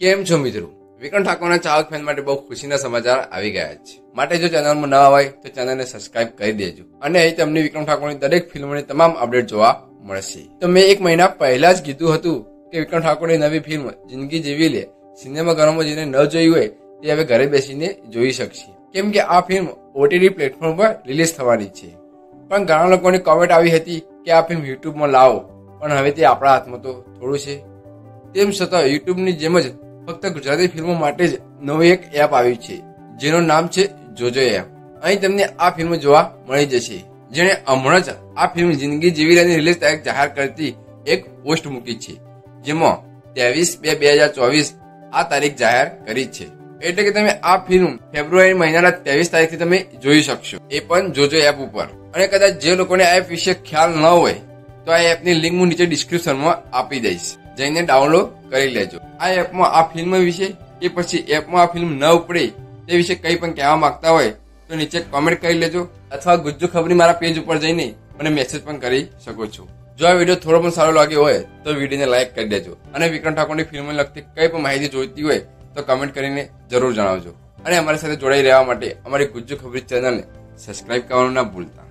કેમ છો મિત્રો? વિક્રમ ઠાકોરના ચાહક ફેન માટે બહુ ખુશીના સમાચાર આવી ગયા છે. માટે જો ચેનલમાં નવા હોય તો ચેનલને સબસ્ક્રાઇબ કરી દેજો અને અહીં તમને વિક્રમ ઠાકોરની દરેક ફિલ્મોની તમામ અપડેટ જોવા મળશે. તો મેં એક મહિના પહેલા જ કીધું હતું કે વિક્રમ ઠાકોરની નવી ફિલ્મ જિંદગી જીવી લે સિનેમાઘરોમાં જેને ન જોઈ હોય તે હવે ઘરે બેસીને જોઈ શકશે. કેમ કે આ ફિલ્મ ઓટીટી પ્લેટફોર્મ પર રિલીઝ થવાની છે. પણ ઘણા લોકોની કોમેન્ટ આવી હતી કે આ ફિલ્મ યુટ્યુબમાં લાવો. પણ હવે તે આપણા હાથમાં તો થોડું છે. તેમ છતાં યુટ્યુબની જેમ જ ફક્ત ગુજરાતી ફિલ્મો માટે જ નવી એક એપ આવી છે, જેનું નામ છે જોજો એપ. અહીં તમને આ ફિલ્મ જોવા મળી જશે. જેણે હમણાં જ આ ફિલ્મ જિંદગી જીવી રહી રિલીઝ તારીખ જાહેર કરતી એક પોસ્ટ મૂકી છે, જેમાં ત્રેવીસ બે બે હજાર ચોવીસ આ તારીખ જાહેર કરી છે. એટલે કે તમે આ ફિલ્મ ફેબ્રુઆરી મહિનાના ત્રેવીસ તારીખથી તમે જોઈ શકશો. એ પણ જોજો એપ ઉપર. અને કદાચ જે લોકોને આ એપ વિશે ખ્યાલ ન હોય, તો આ એપની લિંક હું નીચે ડિસ્ક્રિપ્શનમાં આપી દઈશ. જઈને ડાઉનલોડ કરી લેજો. આ એપમાં આ ફિલ્મ વિશે કે પછી એપમાં આ ફિલ્મ ન ઉપડે તે વિશે કંઈ પણ કહેવા માંગતા હોય તો નીચે કોમેન્ટ કરી લેજો અથવા ગુજ્જુ ખબરી મારા પેજ ઉપર જઈને મને મેસેજ પણ કરી શકો છો. જો આ વીડિયો થોડો પણ સારો લાગ્યો હોય તો વિડીયોને લાઇક કરી દેજો. અને વિક્રમ ઠાકોરની ફિલ્મને લગતી કંઈ પણ માહિતી જોઈતી હોય તો કમેન્ટ કરીને જરૂર જણાવજો. અને અમારી સાથે જોડાઈ રહેવા માટે અમારી ગુજ્જુ ખબરી ચેનલને સબસ્ક્રાઇબ કરવાનું ના ભૂલતા.